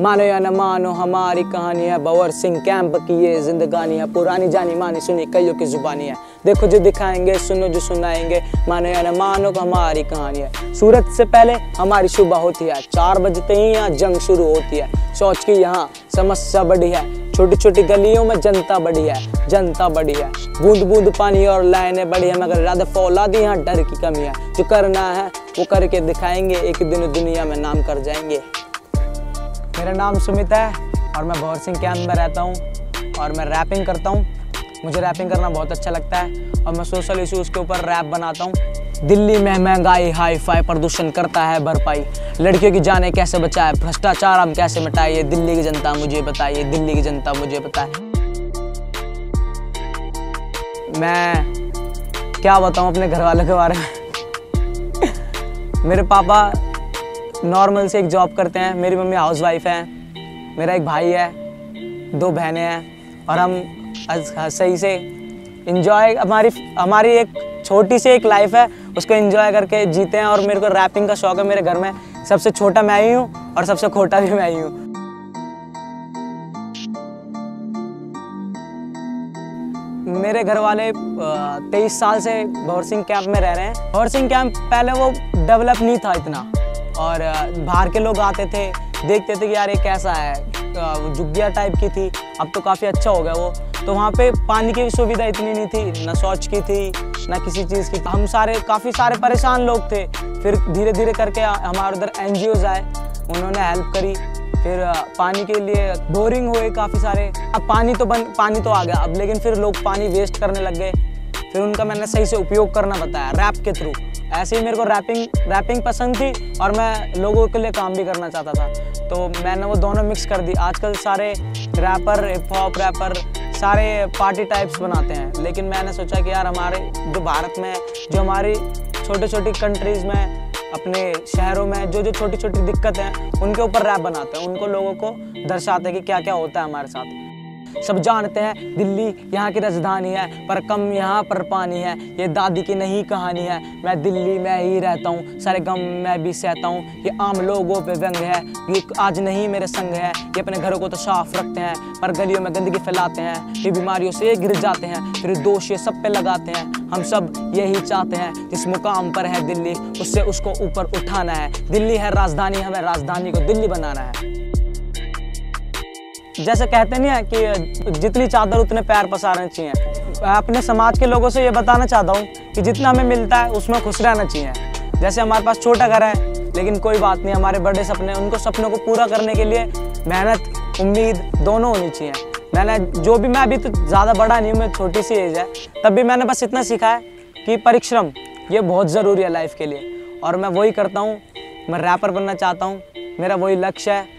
मानो या न मानो हमारी कहानी है बवर सिंह कैंप की ये जिंदगानी है। पुरानी जानी मानी सुनी कईयों की जुबानी है। देखो जो दिखाएँगे, सुनो जो सुनाएँगे मानो या न मानो हमारी कहानी है। सूरत से पहले हमारी सुबह होती है, चार बजते ही यहाँ जंग शुरू होती है। सोच की यहाँ समस्या बड़ी है छोटी छोटी गलियों में जनता बड़ी है, जनता बड़ी है। बूंद बूंद पानी और लाइनें बड़ी है, मगर ज़्यादा फौलादी यहाँ डर की कमी है। जो करना है, वो करके दिखाएँगे, एक दिन दुनिया में नाम कर जाएँगे। मेरा नाम सुमित है और मैं भवर सिंह कैंप में रहता हूँ और मैं रैपिंग करता हूँ। मुझे रैपिंग करना बहुत अच्छा लगता है और मैं सोशल इशूज़ के ऊपर रैप बनाता हूँ। दिल्ली में महँगाई हाई फाई प्रदूषण करता है भरपाई। लड़कियों की जाने कैसे बचाए, भ्रष्टाचार हम कैसे मिटाए दिल्ली की जनता मुझे बताइए दिल्ली की जनता मुझे बताए। मैं क्या बताऊँ अपने घर वालों के बारे में? मेरे पापा नॉर्मल से एक जॉब करते हैं। मेरी मम्मी हाउस वाइफ है। मेरा एक भाई है। दो बहनें हैं। और हम सही से इंजॉय हमारी हमारी एक छोटी सी एक लाइफ है। उसको एंजॉय करके जीते हैं। और मेरे को रैपिंग का शौक है मेरे घर में। सबसे छोटा मैं ही हूँ और सबसे खोटा भी मैं ही हूँ। मेरे घर वाले तेईस साल से भवर सिंह कैंप में रह रहे हैं। भवर सिंह कैंप पहले वो डेवलप नहीं था इतना। और बाहर के लोग आते थे, देखते थे कि यार ये कैसा है। वो जुग्गिया टाइप की थी, अब तो काफ़ी अच्छा हो गया वो। तो वहाँ पे पानी की सुविधा इतनी नहीं थी, ना शौच की थी, ना किसी चीज़ की। हम सारे, काफ़ी सारे परेशान लोग थे। फिर धीरे धीरे करके हमारे उधर एन आए, उन्होंने हेल्प करी। फिर पानी के लिए बोरिंग हुए काफ़ी सारे। अब पानी तो बन, पानी तो आ गया। अब लेकिन फिर लोग पानी वेस्ट करने लग गए। फिर उनका मैंने सही से उपयोग करना बताया रैप के थ्रू ऐसे ही मेरे को रैपिंग रैपिंग पसंद थी और मैं लोगों के लिए काम भी करना चाहता था। तो मैंने वो दोनों मिक्स कर दी। आजकल सारे रैपर हिप हॉप रैपर सारे पार्टी टाइप्स बनाते हैं। लेकिन मैंने सोचा कि यार हमारे जो भारत में, जो हमारी छोटे छोटी कंट्रीज़ में, अपने शहरों में जो जो छोटी छोटी दिक्कत हैं, उनके ऊपर रैप बनाते हैं। उनको लोगों को दर्शाते हैं कि क्या क्या होता है हमारे साथ। सब जानते हैं, दिल्ली यहाँ की राजधानी है, पर कम यहाँ पर पानी है। ये दादी की नहीं कहानी है। मैं दिल्ली में ही रहता हूँ, सारे गम में भी सहता हूँ। ये आम लोगों पे व्यंग है, ये आज नहीं मेरे संग है। ये अपने घरों को तो साफ़ रखते हैं, पर गलियों में गंदगी फैलाते हैं। ये बीमारियों से गिर जाते हैं, फिर दोष ये सब पे लगाते हैं। हम सब यही चाहते हैं, जिस मुकाम पर है दिल्ली, उससे उसको ऊपर उठाना है। दिल्ली है राजधानी, हमें राजधानी को दिल्ली बनाना है। जैसे कहते नहीं है कि जितनी चादर उतने पैर पसारने चाहिए। अपने समाज के लोगों से ये बताना चाहता हूँ कि जितना हमें मिलता है, उसमें खुश रहना चाहिए। जैसे हमारे पास छोटा घर है, लेकिन कोई बात नहीं, हमारे बड़े सपने, उनको सपनों को पूरा करने के लिए मेहनत, उम्मीद दोनों होनी चाहिए। मैंने, जो भी मैं अभी तो ज़्यादा बड़ा नहीं हूँ, मैं छोटी सी एज है, तब भी मैंने बस इतना सीखा है कि परिश्रम, ये बहुत ज़रूरी है लाइफ के लिए। और मैं वही करता हूँ, मैं रैपर बनना चाहता हूँ, मेरा वही लक्ष्य है